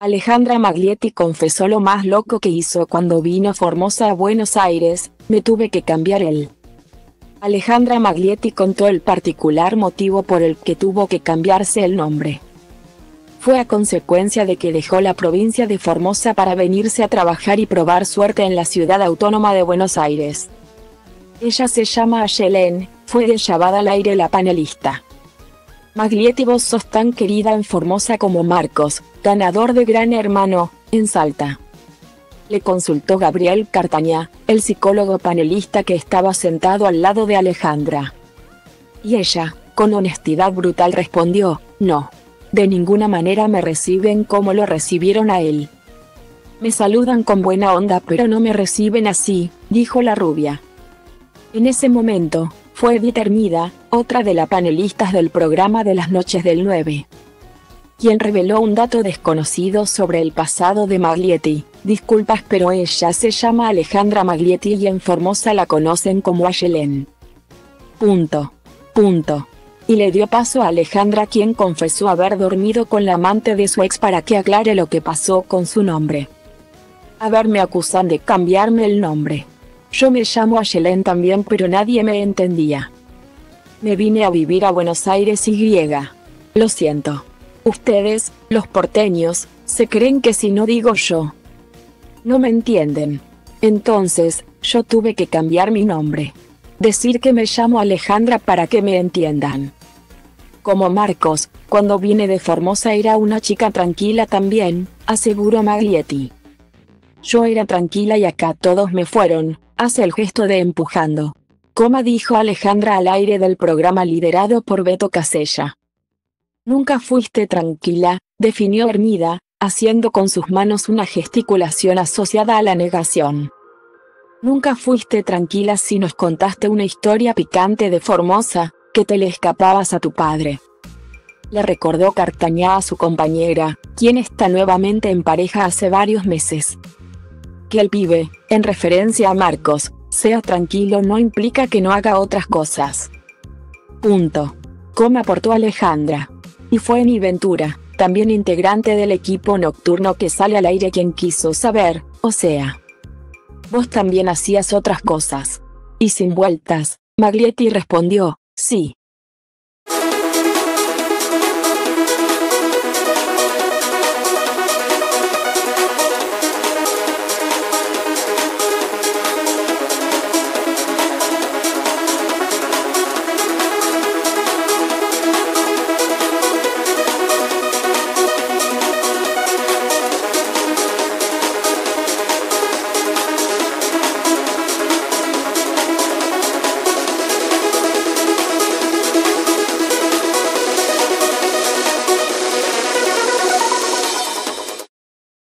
Alejandra Maglietti confesó lo más loco que hizo cuando vino Formosa a Buenos Aires, me tuve que cambiar el. Alejandra Maglietti contó el particular motivo por el que tuvo que cambiarse el nombre. Fue a consecuencia de que dejó la provincia de Formosa para venirse a trabajar y probar suerte en la ciudad autónoma de Buenos Aires. Ella se llama Ayelen, fue de al aire la panelista. Maglietti vos sos tan querida en Formosa como Marcos, ganador de Gran Hermano, en Salta. Le consultó Gabriel Cartaña, el psicólogo panelista que estaba sentado al lado de Alejandra. Y ella, con honestidad brutal respondió, no. De ninguna manera me reciben como lo recibieron a él. Me saludan con buena onda pero no me reciben así, dijo la rubia. En ese momento, fue Edith otra de las panelistas del programa de las noches del 9. Quien reveló un dato desconocido sobre el pasado de Maglietti. Disculpas pero ella se llama Alejandra Maglietti y en Formosa la conocen como Ayelen. Punto. Punto. Y le dio paso a Alejandra quien confesó haber dormido con la amante de su ex para que aclare lo que pasó con su nombre. A ver me acusan de cambiarme el nombre. Yo me llamo Ayelen también pero nadie me entendía. Me vine a vivir a Buenos Aires y Lo siento. Ustedes, los porteños, se creen que si no digo yo. No me entienden. Entonces, yo tuve que cambiar mi nombre. Decir que me llamo Alejandra para que me entiendan. Como Marcos, cuando vine de Formosa era una chica tranquila también, aseguró Maglietti. Yo era tranquila y acá todos me fueron, hace el gesto de empujando. Coma dijo Alejandra al aire del programa liderado por Beto Casella. Nunca fuiste tranquila, definió Hermida, haciendo con sus manos una gesticulación asociada a la negación. Nunca fuiste tranquila si nos contaste una historia picante de Formosa, que te le escapabas a tu padre. Le recordó Cartañá a su compañera, quien está nuevamente en pareja hace varios meses. Que el pibe, en referencia a Marcos, sea tranquilo no implica que no haga otras cosas. Punto. Como aportó Alejandra. Y fue mi Ventura, también integrante del equipo nocturno que sale al aire quien quiso saber, o sea. Vos también hacías otras cosas. Y sin vueltas, Maglietti respondió, sí.